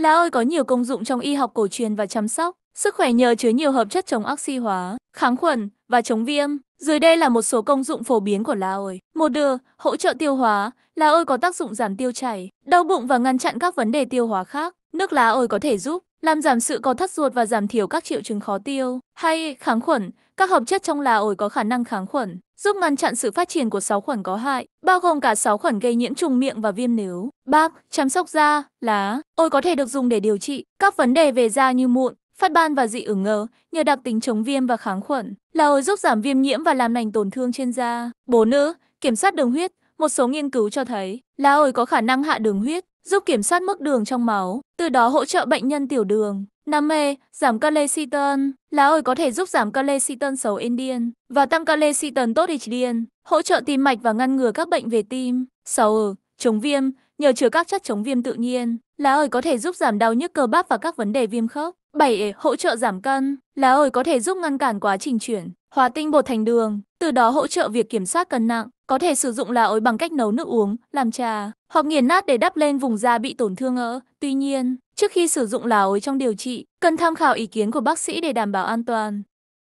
Lá ơi có nhiều công dụng trong y học cổ truyền và chăm sóc sức khỏe nhờ chứa nhiều hợp chất chống oxy hóa, kháng khuẩn và chống viêm. Dưới đây là một số công dụng phổ biến của lá ơi. Một đưa, hỗ trợ tiêu hóa. Lá ơi có tác dụng giảm tiêu chảy, đau bụng và ngăn chặn các vấn đề tiêu hóa khác. Nước lá ơi có thể giúp làm giảm sự co thắt ruột và giảm thiểu các triệu chứng khó tiêu. Hay kháng khuẩn, các hợp chất trong lá ổi có khả năng kháng khuẩn, giúp ngăn chặn sự phát triển của sáu khuẩn có hại, bao gồm cả sáu khuẩn gây nhiễm trùng miệng và viêm nếu. 3. Chăm sóc da, lá ổi có thể được dùng để điều trị các vấn đề về da như mụn, phát ban và dị ứng ngờ nhờ đặc tính chống viêm và kháng khuẩn. Lá ổi giúp giảm viêm nhiễm và làm lành tổn thương trên da. Bố nữ, kiểm soát đường huyết. Một số nghiên cứu cho thấy lá ổi có khả năng hạ đường huyết, giúp kiểm soát mức đường trong máu, từ đó hỗ trợ bệnh nhân tiểu đường. 5E, giảm cholesterol. Lá ổi có thể giúp giảm cholesterol xấu indian và tăng cholesterol tốt HDL, hỗ trợ tim mạch và ngăn ngừa các bệnh về tim. 6. E, chống viêm, nhờ chứa các chất chống viêm tự nhiên. Lá ổi có thể giúp giảm đau nhức cơ bắp và các vấn đề viêm khớp. 7. E, hỗ trợ giảm cân. Lá ổi có thể giúp ngăn cản quá trình chuyển hóa tinh bột thành đường, từ đó hỗ trợ việc kiểm soát cân nặng. Có thể sử dụng lá ối bằng cách nấu nước uống, làm trà hoặc nghiền nát để đắp lên vùng da bị tổn thương ở. Tuy nhiên, trước khi sử dụng lá ối trong điều trị, cần tham khảo ý kiến của bác sĩ để đảm bảo an toàn.